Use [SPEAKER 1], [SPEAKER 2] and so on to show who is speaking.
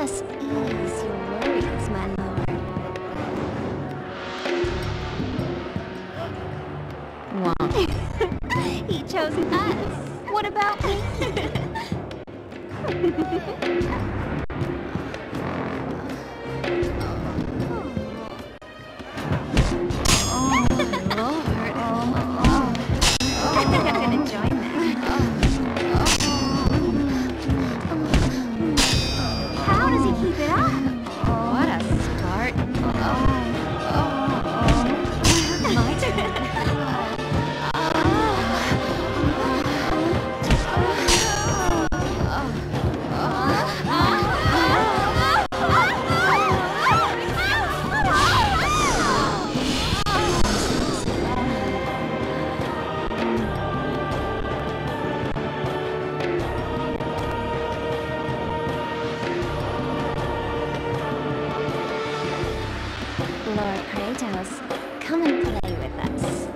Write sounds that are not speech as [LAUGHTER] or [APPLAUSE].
[SPEAKER 1] us ease your worries, my lord. he chose us. What about me? [LAUGHS] Lord Kratos, come and play with us.